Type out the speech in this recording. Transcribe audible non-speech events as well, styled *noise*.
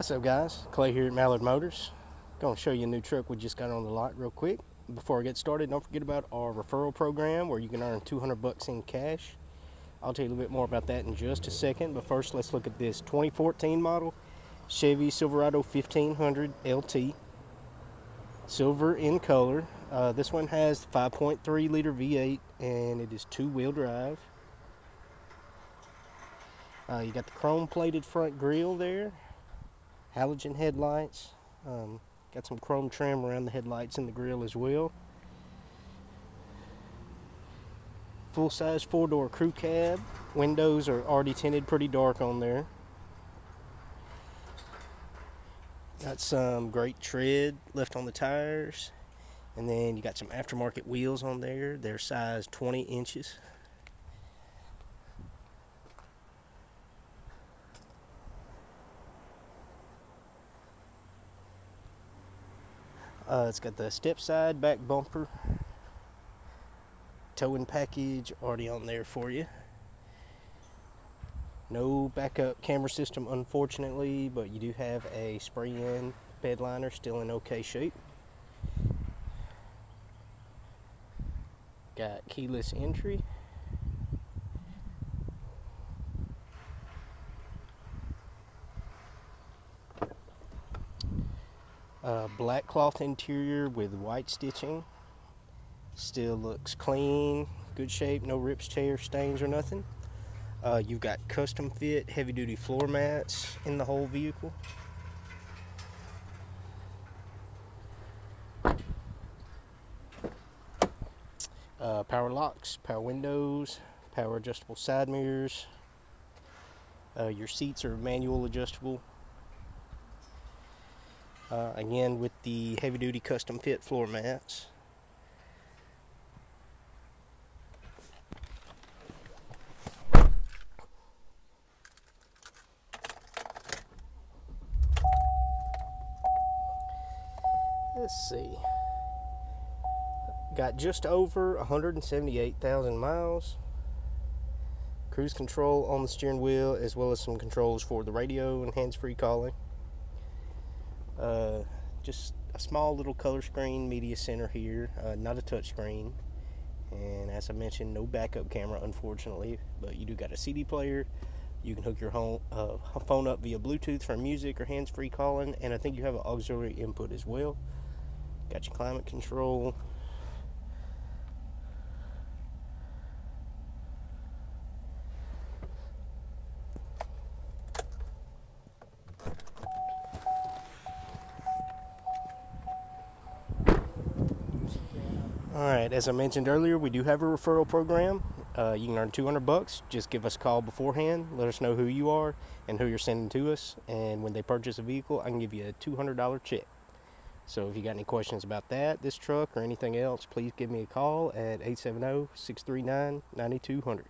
What's up guys? Clay here at Mallard Motors. Gonna show you a new truck we just got on the lot real quick. Before I get started, don't forget about our referral program where you can earn 200 bucks in cash. I'll tell you a little bit more about that in just a second, but first let's look at this 2014 model Chevy Silverado 1500 LT. Silver in color. Uh, this one has 5.3 liter V8 and it is two-wheel drive. Uh, you got the chrome plated front grille there, halogen headlights, um, got some chrome trim around the headlights and the grill as well. Full size four door crew cab, windows are already tinted pretty dark on there. Got some great tread left on the tires. And then you got some aftermarket wheels on there. They're size 20 inches. Uh, it's got the step side back bumper towing package already on there for you. No backup camera system unfortunately, but you do have a spray-in bed liner still in okay shape. Got keyless entry. Black cloth interior with white stitching. Still looks clean, good shape, no rips, tears, stains, or nothing. Uh, you've got custom fit heavy duty floor mats in the whole vehicle. Uh, power locks, power windows, power adjustable side mirrors. Uh, your seats are manual adjustable. Uh, again, with the heavy duty custom fit floor mats. Let's see. Got just over 178,000 miles. Cruise control on the steering wheel, as well as some controls for the radio and hands free calling. Uh, just a small little color screen media center here, uh, not a touch screen. And as I mentioned, no backup camera, unfortunately, but you do got a CD player. You can hook your home, uh, *laughs* phone up via Bluetooth for music or hands free calling, and I think you have an auxiliary input as well. Got your climate control. Alright, as I mentioned earlier, we do have a referral program. Uh, you can earn 200 bucks. Just give us a call beforehand. Let us know who you are and who you're sending to us. And when they purchase a vehicle, I can give you a $200 check. So if you got any questions about that, this truck, or anything else, please give me a call at 870 639 9200.